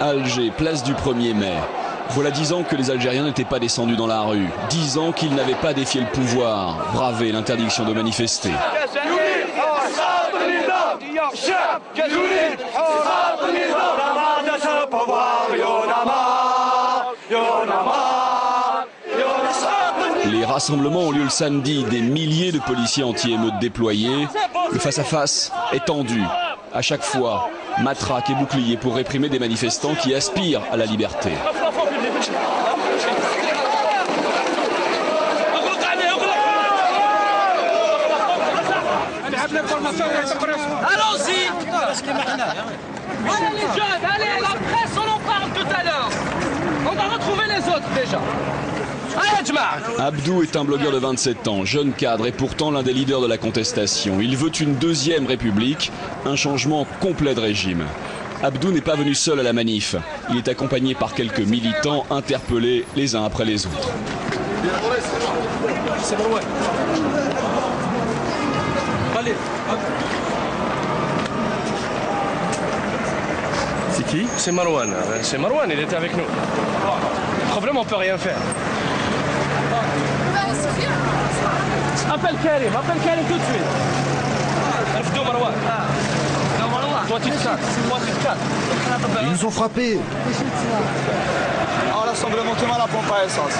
Alger, place du 1er mai. Voilà dix ans que les Algériens n'étaient pas descendus dans la rue. Dix ans qu'ils n'avaient pas défié le pouvoir, bravé l'interdiction de manifester. Les rassemblements ont lieu le samedi, des milliers de policiers anti-émeutes déployés. Le face-à-face est tendu. À chaque fois, matraque et bouclier pour réprimer des manifestants qui aspirent à la liberté. Allons-y. Allez les jeunes, allez, la presse, on en parle tout à l'heure. On va retrouver les autres déjà Abdou est un blogueur de 27 ans, jeune cadre et pourtant l'un des leaders de la contestation. Il veut une deuxième république, un changement complet de régime. Abdou n'est pas venu seul à la manif. Il est accompagné par quelques militants interpellés les uns après les autres. C'est qui? C'est Marwan. C'est Marwan, il était avec nous. Le problème, on peut rien faire. Appelle Karim, appelle Karim tout de suite. Alfdo Marwan. Toi tu te calmes, toi tu te calmes. Ils nous ont frappés. Oh, l'assemblement tout mal à pompe à essence.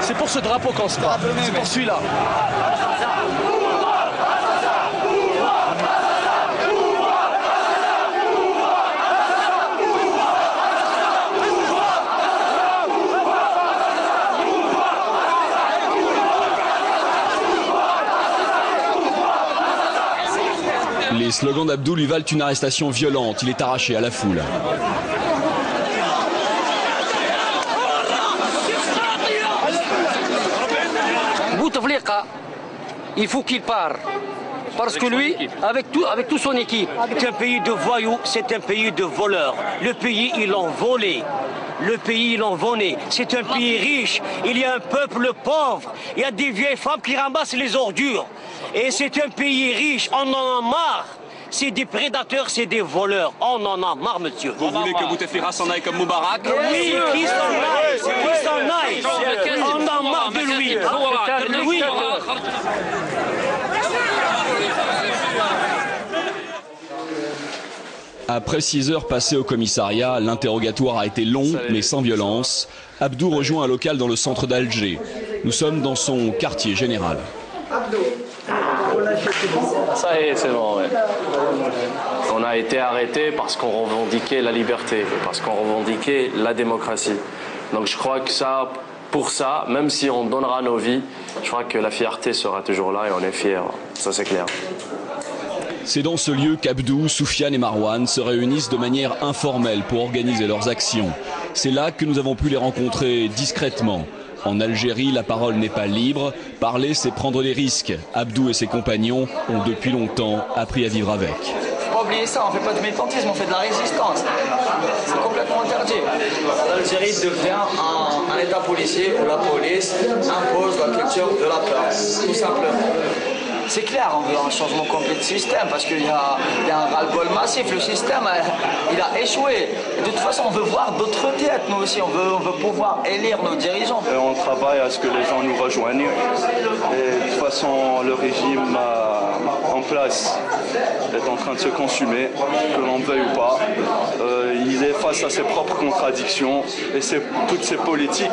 C'est pour ce drapeau qu'on se bat. C'est pour celui-là. Slogans d'Abdou lui valent une arrestation violente. Il est arraché à la foule. Bouteflika, il faut qu'il parte. Parce que lui, avec tout, avec toute son équipe, c'est un pays de voyous, c'est un pays de voleurs. Le pays, ils l'ont volé. Le pays, ils l'ont volé. C'est un pays riche. Il y a un peuple pauvre. Il y a des vieilles femmes qui ramassent les ordures. Et c'est un pays riche. On en a marre. C'est des prédateurs, c'est des voleurs. On en a marre, monsieur. Vous voulez que Bouteflika s'en aille comme Moubarak Oui, qui s'en aille Qui s'en aille On en a marre de lui. Lui. Après 6 heures passées au commissariat, l'interrogatoire a été long mais sans violence. Abdou rejoint un local dans le centre d'Alger. Nous sommes dans son quartier général. Ça y est, c'est bon, ouais. On a été arrêté parce qu'on revendiquait la liberté, parce qu'on revendiquait la démocratie. Donc je crois que ça, pour ça, même si on donnera nos vies, je crois que la fierté sera toujours là et on est fiers. Ça c'est clair. C'est dans ce lieu qu'Abdou, Soufiane et Marwan se réunissent de manière informelle pour organiser leurs actions. C'est là que nous avons pu les rencontrer discrètement. En Algérie, la parole n'est pas libre. Parler, c'est prendre des risques. Abdou et ses compagnons ont depuis longtemps appris à vivre avec. Faut pas oublier ça, on fait pas de militantisme, on fait de la résistance. C'est complètement interdit. L'Algérie devient un, un état policier où la police impose la culture de la peur, tout simplement. C'est clair, on veut un changement complet de système parce qu'il y, a un ras-le-bol massif. Le système, euh, il a échoué. De toute façon, on veut voir d'autres têtes, nous aussi. On veut, pouvoir élire nos dirigeants. Et on travaille à ce que les gens nous rejoignent. Et de toute façon, le régime euh, en place est en train de se consumer, que l'on veuille ou pas. Euh, il est face à ses propres contradictions et toutes ces politiques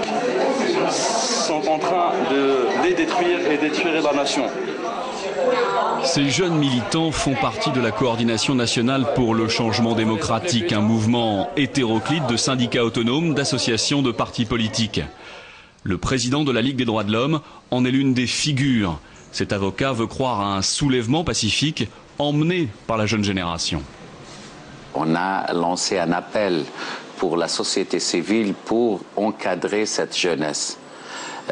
sont en train de les détruire et détruire la nation. Ces jeunes militants font partie de la coordination nationale pour le changement démocratique, un mouvement hétéroclite de syndicats autonomes, d'associations, de partis politiques. Le président de la Ligue des droits de l'homme en est l'une des figures. Cet avocat veut croire à un soulèvement pacifique emmené par la jeune génération. On a lancé un appel pour la société civile pour encadrer cette jeunesse.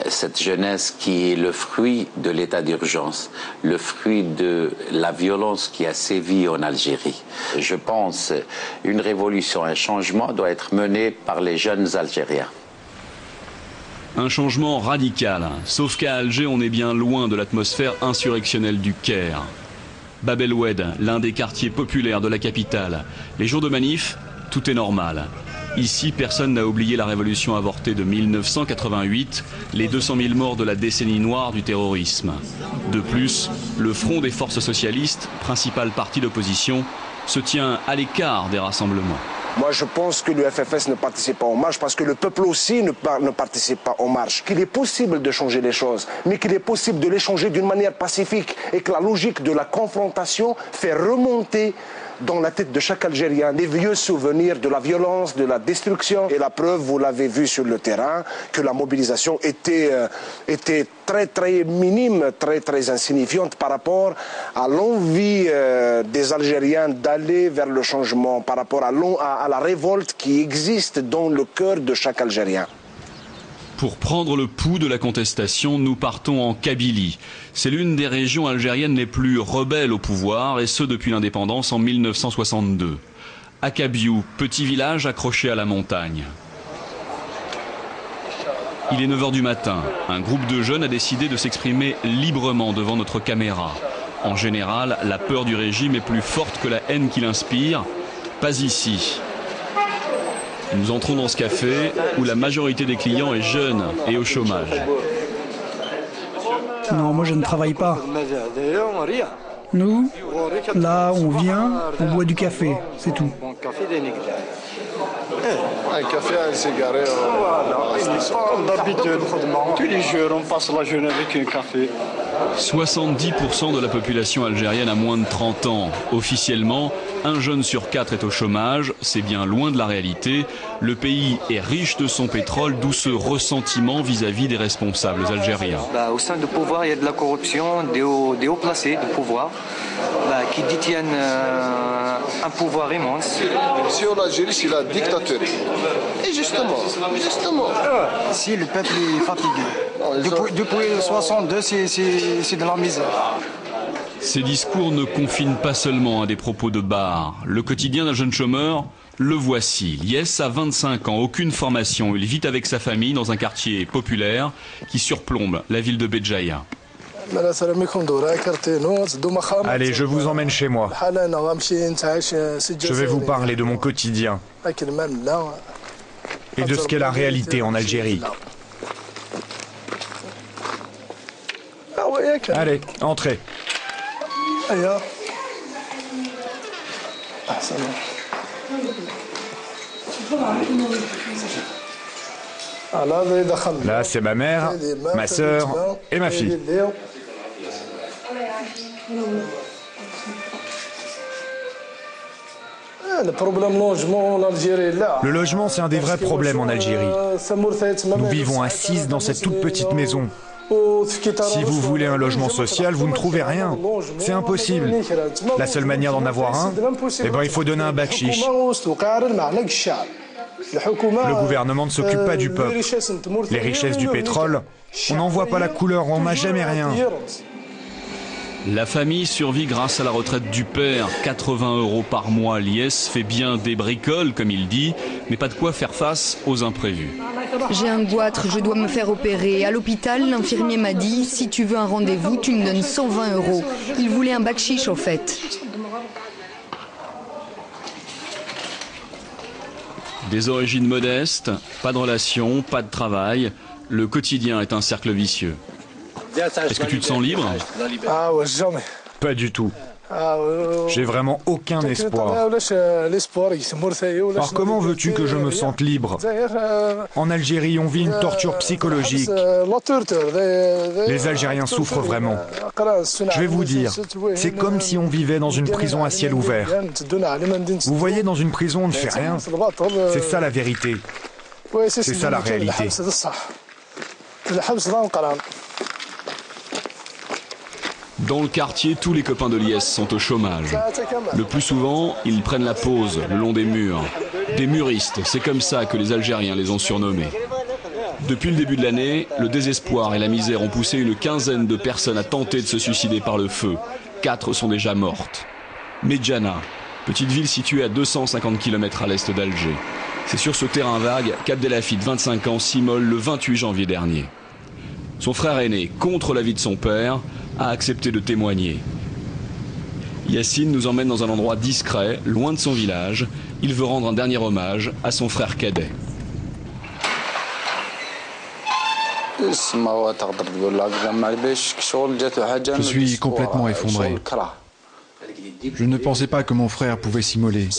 Cette jeunesse qui est le fruit de l'état d'urgence, le fruit de la violence qui a sévi en Algérie. Je pense une révolution, un changement doit être mené par les jeunes Algériens. Un changement radical, sauf qu'à Alger, on est bien loin de l'atmosphère insurrectionnelle du Caire. Bab el l'un des quartiers populaires de la capitale. Les jours de manif, tout est normal. Ici, personne n'a oublié la révolution avortée de 1988, les 200 000 morts de la décennie noire du terrorisme. De plus, le Front des forces socialistes, principal parti d'opposition, se tient à l'écart des rassemblements. Moi, je pense que le FFS ne participe pas aux marches parce que le peuple aussi ne, participe pas aux marches. Qu'il est possible de changer les choses, mais qu'il est possible de les changer d'une manière pacifique et que la logique de la confrontation fait remonter dans la tête de chaque Algérien les vieux souvenirs de la violence, de la destruction. Et la preuve, vous l'avez vu sur le terrain, que la mobilisation était, euh, très très minime, très très insignifiante par rapport à l'envie euh, des Algériens d'aller vers le changement, par rapport à la révolte qui existe dans le cœur de chaque Algérien. Pour prendre le pouls de la contestation, nous partons en Kabylie. C'est l'une des régions algériennes les plus rebelles au pouvoir, et ce depuis l'indépendance en 1962. Akabiou, petit village accroché à la montagne. Il est 9h du matin. Un groupe de jeunes a décidé de s'exprimer librement devant notre caméra. En général, la peur du régime est plus forte que la haine qu'il inspire. Pas ici. Nous entrons dans ce café où la majorité des clients est jeune et au chômage. Non, moi je ne travaille pas. Nous, là, on vient, on boit du café, c'est tout. Un café, un cigarette. Comme d'habitude. Tous les jours, on passe la journée avec un café. 70% de la population algérienne a moins de 30 ans. Officiellement, un jeune sur quatre est au chômage, c'est bien loin de la réalité. Le pays est riche de son pétrole, d'où ce ressentiment vis-à-vis des responsables algériens. Bah, au sein du pouvoir, il y a de la corruption, des hauts, des hauts placés du pouvoir bah, qui détiennent euh, un pouvoir immense. Sur l'Algérie, c'est la dictature. Et justement, justement. Si le peuple est fatigué. Depuis, depuis 62, c'est de la misère. Ces discours ne confinent pas seulement à des propos de bar. Le quotidien d'un jeune chômeur, le voici. Lies a 25 ans, aucune formation. Il vit avec sa famille dans un quartier populaire qui surplombe la ville de Béjaïa. Allez, je vous emmène chez moi. Je vais vous parler de mon quotidien et de ce qu'est la réalité en Algérie. Allez, entrez. Là, c'est ma mère, ma sœur et ma fille. Le logement, c'est un des vrais problèmes en Algérie. Nous vivons 6 dans cette toute petite maison. Si vous voulez un logement social, vous ne trouvez rien. C'est impossible. La seule manière d'en avoir un, eh ben, il faut donner un bac chiche. Le gouvernement ne s'occupe pas du peuple. Les richesses du pétrole, on n'en voit pas la couleur, on n'a jamais rien. La famille survit grâce à la retraite du père. 80 euros par mois. Lies fait bien des bricoles, comme il dit, mais pas de quoi faire face aux imprévus. J'ai un goitre, je dois me faire opérer. À l'hôpital, l'infirmier m'a dit si tu veux un rendez-vous, tu me donnes 120 euros. Il voulait un bac chiche, au fait. Des origines modestes, pas de relation, pas de travail. Le quotidien est un cercle vicieux. Est-ce que tu te sens libre Ah ouais, jamais. Pas du tout. J'ai vraiment aucun espoir. Alors comment veux-tu que je me sente libre En Algérie, on vit une torture psychologique. Les Algériens souffrent vraiment. Je vais vous dire, c'est comme si on vivait dans une prison à ciel ouvert. Vous voyez, dans une prison, on ne fait rien. C'est ça la vérité. C'est ça la réalité. Dans le quartier, tous les copains de l'IS sont au chômage. Le plus souvent, ils prennent la pause le long des murs. Des muristes, c'est comme ça que les Algériens les ont surnommés. Depuis le début de l'année, le désespoir et la misère ont poussé une quinzaine de personnes à tenter de se suicider par le feu. Quatre sont déjà mortes. Medjana, petite ville située à 250 km à l'est d'Alger. C'est sur ce terrain vague qu'Abdelhafid, 25 ans, s'immole le 28 janvier dernier. Son frère aîné, contre l'avis de son père, a accepté de témoigner. Yacine nous emmène dans un endroit discret, loin de son village. Il veut rendre un dernier hommage à son frère cadet. Je suis complètement effondré. Je ne pensais pas que mon frère pouvait s'immoler.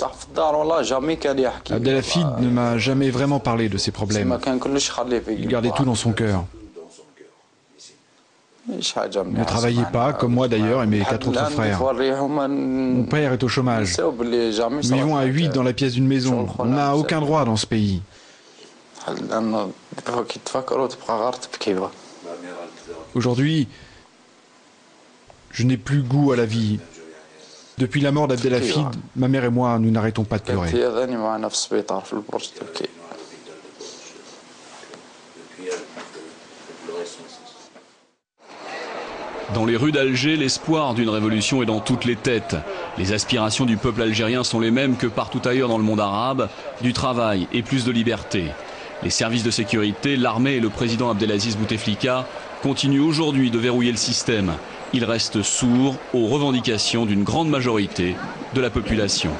Abdelhafid ne m'a jamais vraiment parlé de ses problèmes. Il gardait tout dans son cœur. Ne travaillait pas, comme moi d'ailleurs et mes quatre autres frères. Mon père est au chômage. Nous vivons à huit dans la pièce d'une maison. On n'a aucun droit dans ce pays. Aujourd'hui, je n'ai plus goût à la vie. Depuis la mort d'Abdelhafid, ma mère et moi, nous n'arrêtons pas de pleurer. Dans les rues d'Alger, l'espoir d'une révolution est dans toutes les têtes. Les aspirations du peuple algérien sont les mêmes que partout ailleurs dans le monde arabe, du travail et plus de liberté. Les services de sécurité, l'armée et le président Abdelaziz Bouteflika continuent aujourd'hui de verrouiller le système. Ils restent sourds aux revendications d'une grande majorité de la population.